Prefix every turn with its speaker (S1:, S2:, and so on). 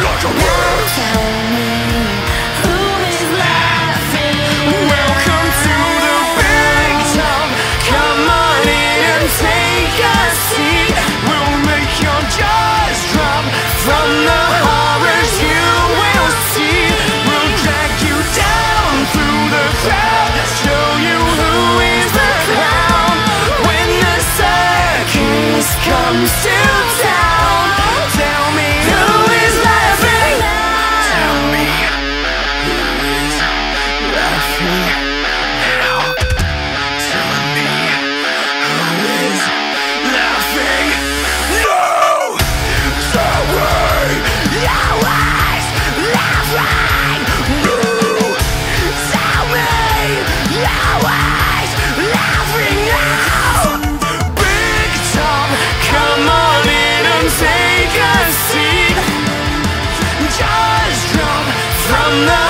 S1: Now tell 나